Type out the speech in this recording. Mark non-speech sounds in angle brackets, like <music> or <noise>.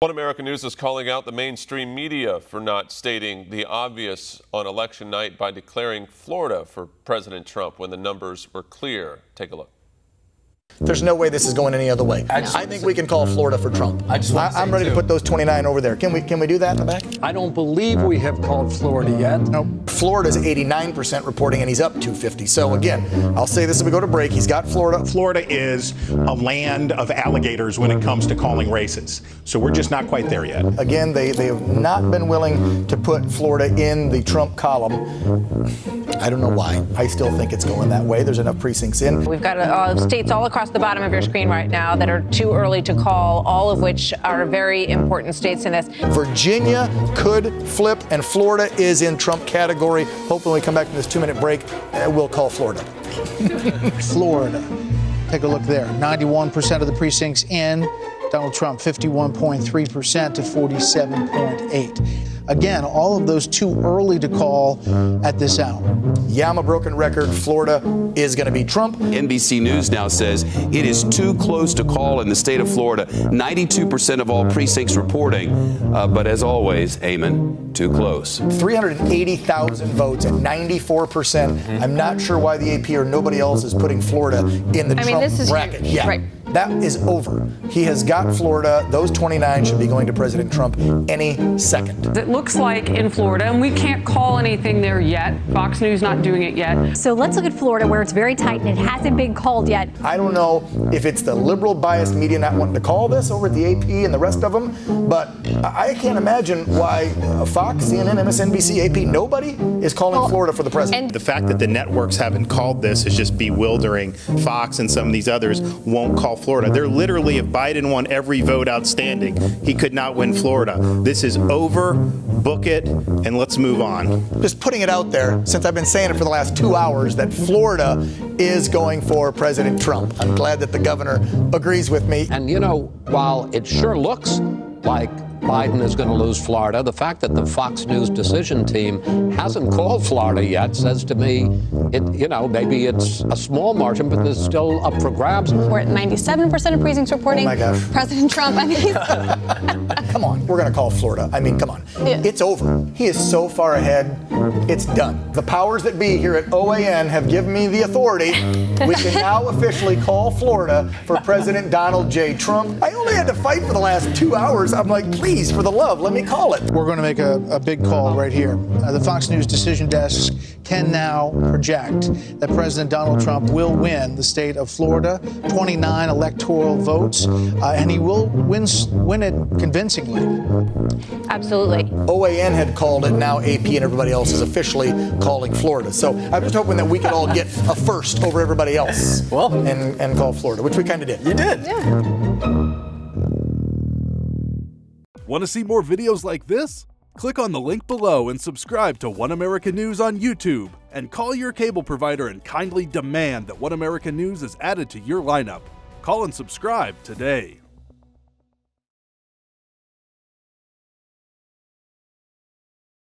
One America News is calling out the mainstream media for not stating the obvious on election night by declaring Florida for President Trump when the numbers were clear. Take a look. There's no way this is going any other way. I, just I think we can call Florida for Trump. I just want to am say, ready to put those 29 over there. Can we can we do that in the back? I don't believe we have called Florida yet. No. Florida's 89% reporting, and he's up 250. So again, I'll say this as we go to break. He's got Florida. Florida is a land of alligators when it comes to calling races. So we're just not quite there yet. Again, they, they have not been willing to put Florida in the Trump column. I don't know why. I still think it's going that way. There's enough precincts in. We've got uh, states all across the bottom of your screen right now that are too early to call, all of which are very important states in this. Virginia could flip, and Florida is in Trump category. Hopefully, when we come back from this two minute break, uh, we'll call Florida. <laughs> Florida. Take a look there. 91% of the precincts in. Donald Trump 51.3% to 47.8. Again, all of those too early to call at this hour. Yama broken record. Florida is going to be Trump. NBC News now says it is too close to call in the state of Florida. 92% of all precincts reporting. Uh, but as always, Eamon, too close. 380,000 votes at 94%. I'm not sure why the AP or nobody else is putting Florida in the I mean, Trump this is bracket. huge. Yeah. Right. That is over. He has got Florida. Those 29 should be going to President Trump any second. It looks like in Florida, and we can't call anything there yet. Fox News not doing it yet. So let's look at Florida, where it's very tight and it hasn't been called yet. I don't know if it's the liberal biased media not wanting to call this over at the AP and the rest of them, but I I can't imagine why Fox, CNN, MSNBC, AP, nobody is calling Florida for the president. The fact that the networks haven't called this is just bewildering. Fox and some of these others won't call Florida. They're literally, if Biden won every vote outstanding, he could not win Florida. This is over. Book it, and let's move on. just putting it out there, since I've been saying it for the last two hours, that Florida is going for President Trump. I'm glad that the governor agrees with me. And you know, while it sure looks like Biden is going to lose Florida, the fact that the Fox News decision team hasn't called Florida yet says to me, it you know, maybe it's a small margin, but it's still up for grabs. We're at 97% of precincts reporting Oh my gosh. President Trump. I mean, <laughs> Come on, we're going to call Florida. I mean, come on. Yeah. It's over. He is so far ahead, it's done. The powers that be here at OAN have given me the authority. We can now officially call Florida for President Donald J. Trump. I only had to fight for the last two hours. I'm like, please, for the love, let me call it. We're going to make a, a big call right here. Uh, the Fox News decision desk can now project that President Donald Trump will win the state of Florida, 29 electoral votes, uh, and he will win, win it convincingly. Absolutely. OAN had called it. Now AP and everybody else is officially calling Florida. So I'm just hoping that we could all get a first over everybody else. Well- and, and call Florida, which we kind of did. You did. Want to see more videos like this? Click on the link below and subscribe to One America News on YouTube. And call your cable provider and kindly demand that One America News is added to your lineup. Call and subscribe today.